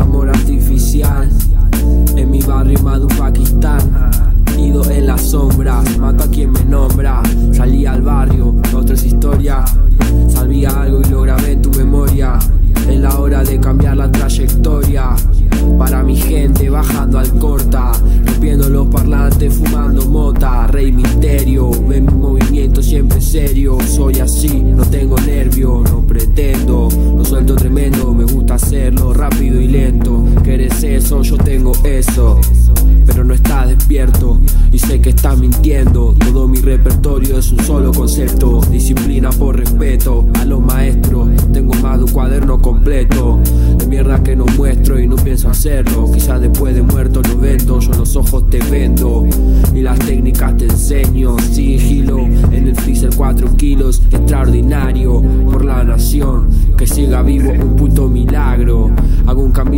amor artificial. En mi barrio Madu Pakistán, ido en las sombras, mato a quien me nombra. Salí al barrio, otra es historia. Salví algo y lo grabé en tu memoria. Es la hora de cambiar la trayectoria. Para mi gente bajando al corta, rompiendo los parlantes, fumando mota, rey misterio, ven mi movimiento siempre serio, soy así, no tengo hacerlo rápido y lento. ¿Quieres eso? Yo tengo eso pero no está despierto y sé que está mintiendo. Todo mi repertorio es un solo concepto, disciplina por respeto a los maestros. Tengo más de un cuaderno completo de mierda que no muestro y no pienso hacerlo. Quizás después de muerto lo vendo, yo los ojos te vendo y las técnicas te enseño. Sigilo en el freezer 4 kilos, extraordinario por la nación. Que siga vivo un puto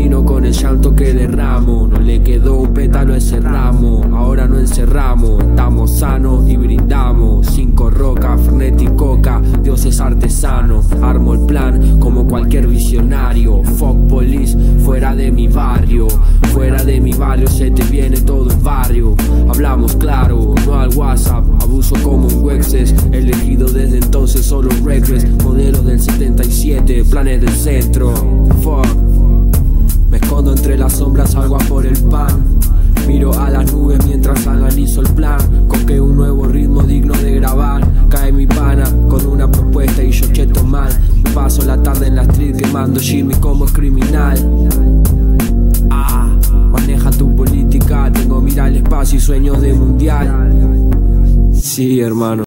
camino con el llanto que derramo. No le quedó un pétalo a ese ramo. Ahora no encerramos, estamos sanos y brindamos. Cinco rocas, fernet y coca. Dios es artesano. Armo el plan como cualquier visionario. Fuck police, fuera de mi barrio. Fuera de mi barrio se te viene todo el barrio. Hablamos claro, no al WhatsApp. Abuso como un Wexes. Elegido desde entonces solo Reckless. Modelos del 77, planes del centro. Fuck. Mientras analizo el plan. Coque un nuevo ritmo digno de grabar. Cae mi pana con una propuesta y yo cheto mal. Paso la tarde en la street quemando Jimmy como criminal. Ah, maneja tu política. Tengo mira el espacio y sueños de mundial. Sí, hermano.